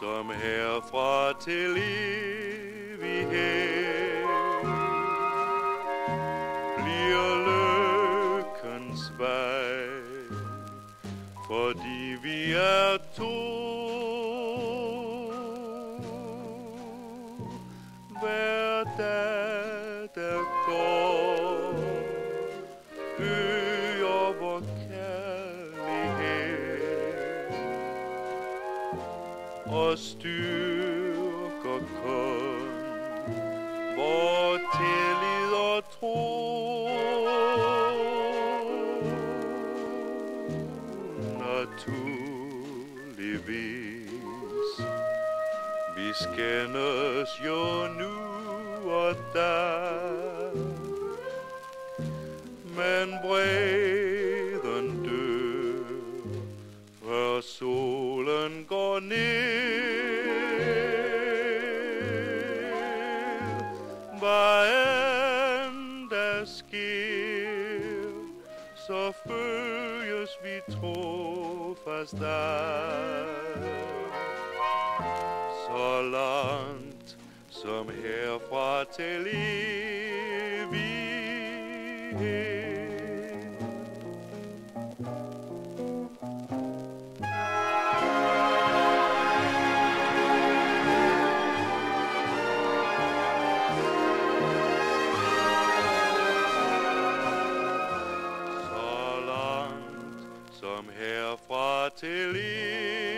som herfra til evighed bliver lykkens vej, fordi vi er to. Hver dag, og styrker kun vor tillid og tro. Naturligvis, vi skændes jo nu og da, men brev hvad end der sker, så følges vi trofast dig. Så langt som herfra til evighed. fratelli